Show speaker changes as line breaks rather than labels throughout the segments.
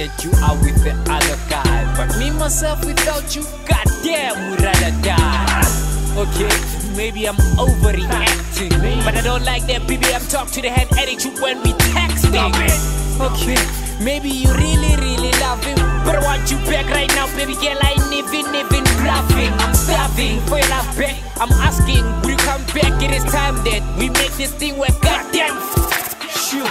that you are with the other guy. But me, myself, without you, goddamn, would rather die. Okay, maybe I'm overreacting. But I don't like that, baby. I'm talk to the head attitude when we texting. Okay, maybe you really, really love him. But I want you back right now, baby girl. I ain't even, even bluffing. I'm starving for your love back. I'm asking, will you come back? It is time that we make this thing work. Goddamn. Shoot,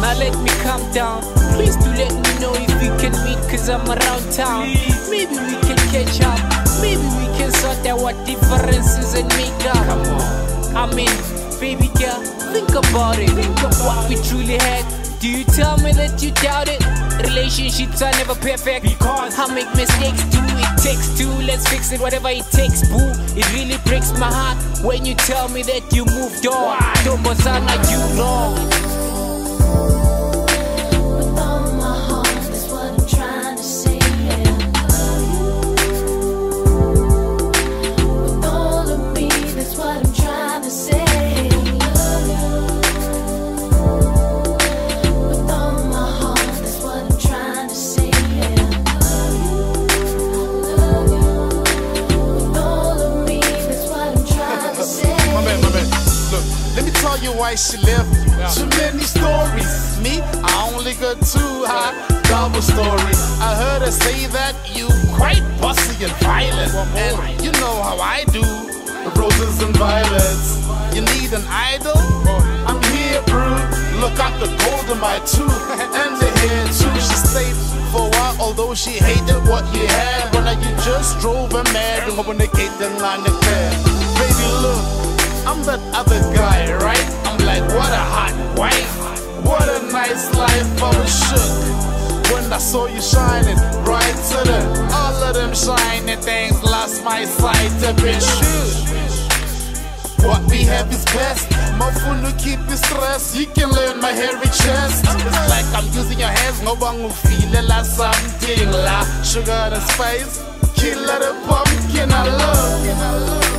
now let me calm down. Please do let me know if we can meet, cause I'm around town. Maybe we can catch up. Maybe we can sort out what differences and make up. Come on. I mean, baby girl, think about it. Think of what we truly had. Do you tell me that you doubt it? Relationships are never perfect because I make mistakes too. It takes two. Let's fix it, whatever it takes, boo. It really breaks my heart when you tell me that you moved on. Tombo sana, you wrong.
Why she left. Too many stories. Me, I only got two high double story. I heard her say that you quite bossy and violent. And you know how I do. Roses and violets. You need an idol? I'm here, bro. Look out the gold in my tooth and the hair too. She stayed for a while, although she hated what you had. When you just drove her mad, and when they get the line of Baby, look. I'm that other saw you shining bright to the all of them shiny things. Lost my sight a bit shoot. What we have is best. My phone to keep you stressed. You can learn my hairy chest. Like I'm using your hands. No one will feel it like something. La sugar and spice. Killer the pumpkin I love.